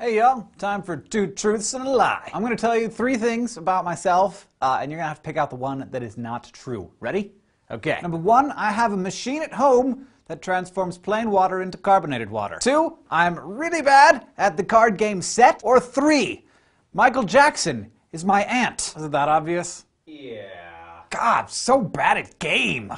Hey y'all, time for two truths and a lie. I'm gonna tell you three things about myself, uh, and you're gonna have to pick out the one that is not true. Ready? Okay. Number one, I have a machine at home that transforms plain water into carbonated water. Two, I'm really bad at the card game set. Or three, Michael Jackson is my aunt. Isn't that obvious? Yeah. God, so bad at game.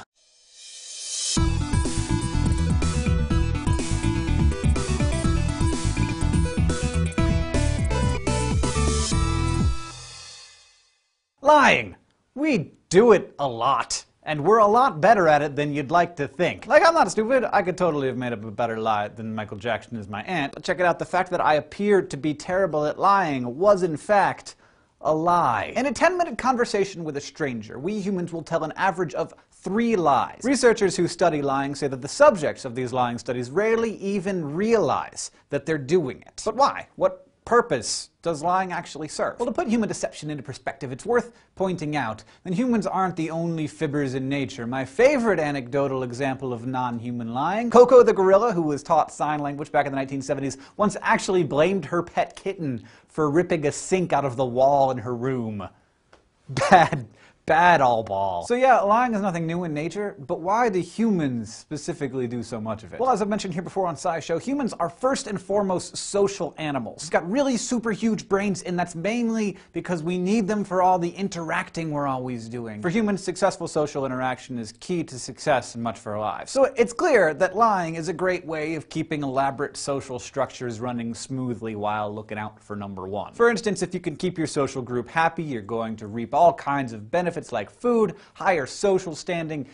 Lying. We do it a lot. And we're a lot better at it than you'd like to think. Like, I'm not stupid. I could totally have made up a better lie than Michael Jackson is my aunt. But check it out the fact that I appeared to be terrible at lying was, in fact, a lie. In a 10 minute conversation with a stranger, we humans will tell an average of three lies. Researchers who study lying say that the subjects of these lying studies rarely even realize that they're doing it. But why? What purpose does lying actually serve? Well, to put human deception into perspective, it's worth pointing out that humans aren't the only fibbers in nature. My favorite anecdotal example of non-human lying, Koko the gorilla, who was taught sign language back in the 1970s, once actually blamed her pet kitten for ripping a sink out of the wall in her room. Bad bad all ball. So yeah, lying is nothing new in nature, but why do humans specifically do so much of it? Well, as I've mentioned here before on SciShow, humans are first and foremost social animals. We've got really super huge brains, and that's mainly because we need them for all the interacting we're always doing. For humans, successful social interaction is key to success and much for our lives. So it's clear that lying is a great way of keeping elaborate social structures running smoothly while looking out for number one. For instance, if you can keep your social group happy, you're going to reap all kinds of benefits benefits like food, higher social standing,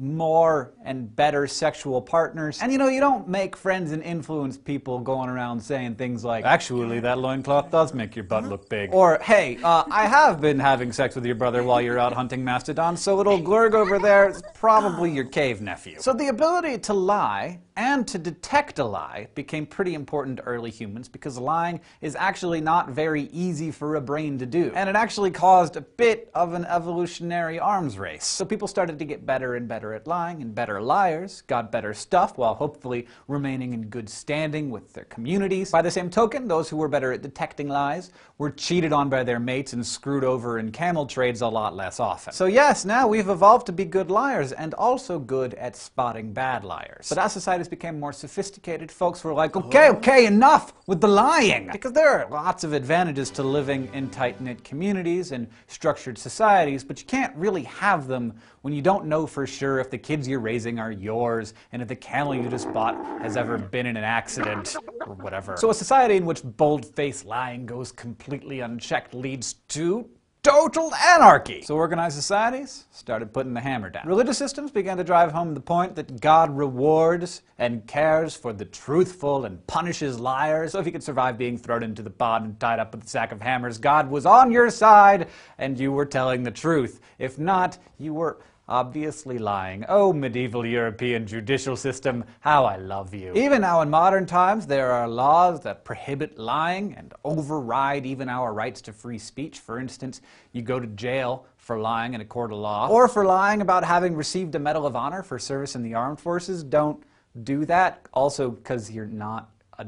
more and better sexual partners. And you know, you don't make friends and influence people going around saying things like, actually, that loincloth does make your butt look big. Or, hey, uh, I have been having sex with your brother while you're out hunting mastodons, so little Glurg over there is probably your cave nephew. So the ability to lie and to detect a lie became pretty important to early humans because lying is actually not very easy for a brain to do. And it actually caused a bit of an evolutionary arms race. So people started to get better and better at lying and better liars, got better stuff while hopefully remaining in good standing with their communities. By the same token, those who were better at detecting lies were cheated on by their mates and screwed over in camel trades a lot less often. So yes, now we've evolved to be good liars and also good at spotting bad liars. But as became more sophisticated, folks were like, oh. okay, okay, enough with the lying! Because there are lots of advantages to living in tight-knit communities and structured societies, but you can't really have them when you don't know for sure if the kids you're raising are yours, and if the camel you just bought has ever been in an accident, or whatever. So a society in which bold-faced lying goes completely unchecked leads to total anarchy. So organized societies started putting the hammer down. Religious systems began to drive home the point that God rewards and cares for the truthful and punishes liars. So if you could survive being thrown into the pot and tied up with a sack of hammers, God was on your side and you were telling the truth. If not, you were obviously lying. Oh, medieval European judicial system, how I love you. Even now in modern times, there are laws that prohibit lying and override even our rights to free speech. For instance, you go to jail for lying in a court of law, or for lying about having received a Medal of Honor for service in the armed forces. Don't do that. Also, because you're not a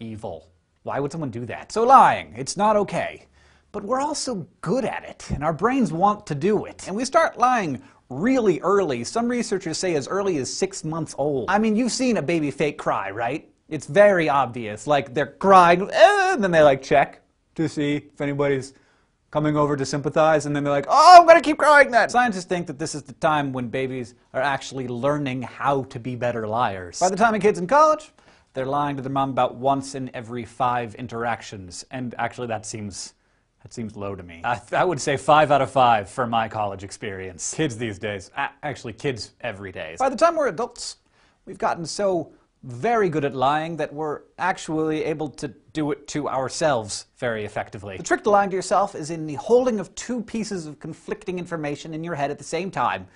evil. Why would someone do that? So lying, it's not okay. But we're also good at it, and our brains want to do it. And we start lying really early. Some researchers say as early as six months old. I mean, you've seen a baby fake cry, right? It's very obvious. Like they're crying, eh, and then they like check to see if anybody's coming over to sympathize, and then they're like, oh, I'm gonna keep crying that. Scientists think that this is the time when babies are actually learning how to be better liars. By the time a kid's in college, they're lying to their mom about once in every five interactions, and actually that seems that seems low to me. I, I, would say five out of five for my college experience. Kids these days, actually kids every day. By the time we're adults, we've gotten so very good at lying that we're actually able to do it to ourselves very effectively. The trick to lying to yourself is in the holding of two pieces of conflicting information in your head at the same time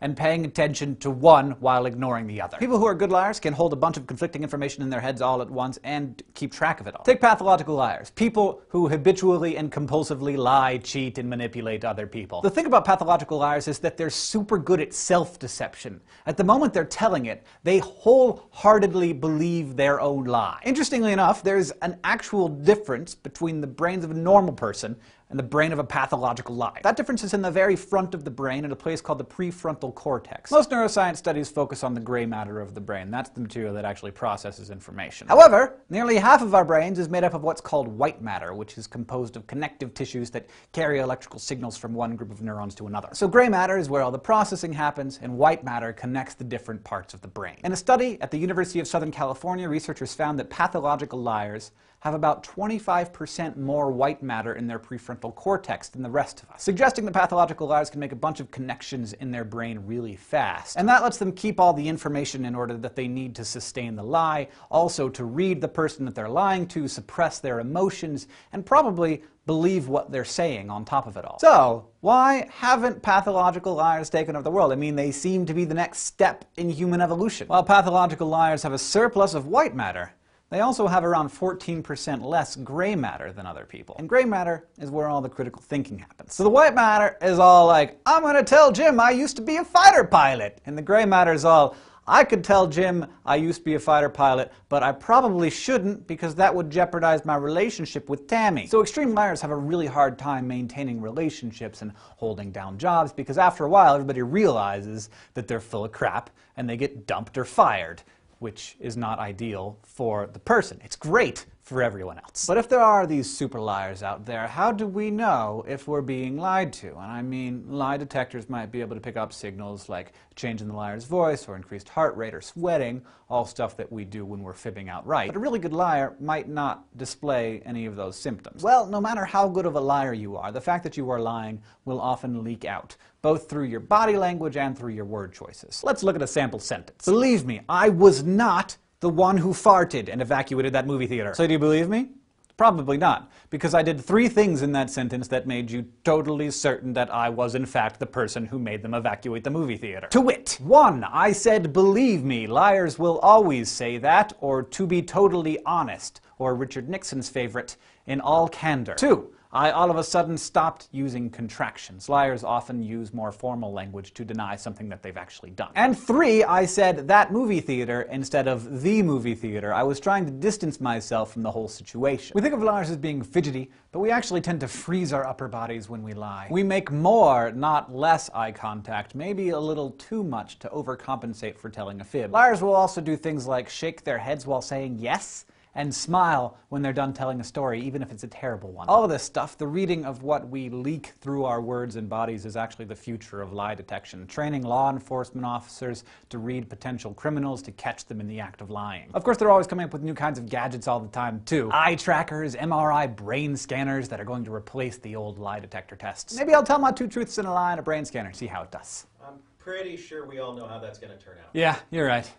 and paying attention to one while ignoring the other. People who are good liars can hold a bunch of conflicting information in their heads all at once and keep track of it all. Take pathological liars, people who habitually and compulsively lie, cheat, and manipulate other people. The thing about pathological liars is that they're super good at self-deception. At the moment they're telling it, they wholeheartedly believe their own lie. Interestingly enough, there's an actual difference between the brains of a normal person and the brain of a pathological lie. That difference is in the very front of the brain at a place called the prefrontal cortex. Most neuroscience studies focus on the gray matter of the brain. That's the material that actually processes information. However, nearly half of our brains is made up of what's called white matter, which is composed of connective tissues that carry electrical signals from one group of neurons to another. So gray matter is where all the processing happens, and white matter connects the different parts of the brain. In a study at the University of Southern California, researchers found that pathological liars have about 25% more white matter in their prefrontal cortex than the rest of us, suggesting that pathological liars can make a bunch of connections in their brain really fast. And that lets them keep all the information in order that they need to sustain the lie, also to read the person that they're lying to, suppress their emotions, and probably believe what they're saying on top of it all. So, why haven't pathological liars taken over the world? I mean, they seem to be the next step in human evolution. While pathological liars have a surplus of white matter, they also have around 14% less gray matter than other people. And gray matter is where all the critical thinking happens. So the white matter is all like, I'm gonna tell Jim I used to be a fighter pilot. And the gray matter is all, I could tell Jim I used to be a fighter pilot, but I probably shouldn't because that would jeopardize my relationship with Tammy. So extreme liars have a really hard time maintaining relationships and holding down jobs because after a while everybody realizes that they're full of crap and they get dumped or fired which is not ideal for the person. It's great for everyone else. But if there are these super liars out there, how do we know if we're being lied to? And I mean, lie detectors might be able to pick up signals like change in the liar's voice or increased heart rate or sweating, all stuff that we do when we're fibbing outright. But a really good liar might not display any of those symptoms. Well, no matter how good of a liar you are, the fact that you are lying will often leak out, both through your body language and through your word choices. Let's look at a sample sentence. Believe me, I was not the one who farted and evacuated that movie theater. So do you believe me? Probably not, because I did three things in that sentence that made you totally certain that I was in fact the person who made them evacuate the movie theater. To wit, one, I said, believe me, liars will always say that, or to be totally honest, or Richard Nixon's favorite, in all candor. Two, I all of a sudden stopped using contractions. Liars often use more formal language to deny something that they've actually done. And three, I said that movie theater instead of the movie theater. I was trying to distance myself from the whole situation. We think of liars as being fidgety, but we actually tend to freeze our upper bodies when we lie. We make more, not less eye contact, maybe a little too much to overcompensate for telling a fib. Liars will also do things like shake their heads while saying yes, and smile when they're done telling a story, even if it's a terrible one. All of this stuff, the reading of what we leak through our words and bodies is actually the future of lie detection, training law enforcement officers to read potential criminals to catch them in the act of lying. Of course, they're always coming up with new kinds of gadgets all the time, too. Eye trackers, MRI brain scanners that are going to replace the old lie detector tests. Maybe I'll tell my two truths and a lie in a brain scanner, see how it does. I'm pretty sure we all know how that's going to turn out. Yeah, you're right.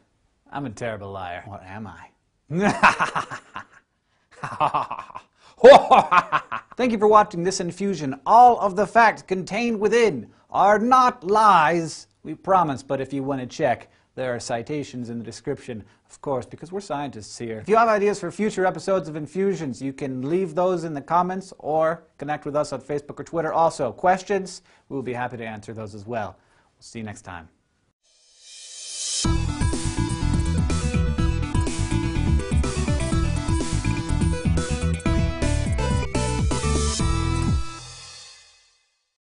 I'm a terrible liar. What am I? Thank you for watching this infusion. All of the facts contained within are not lies, we promise, but if you want to check, there are citations in the description, of course, because we're scientists here. If you have ideas for future episodes of Infusions, you can leave those in the comments or connect with us on Facebook or Twitter. Also, questions, we'll be happy to answer those as well. We'll see you next time.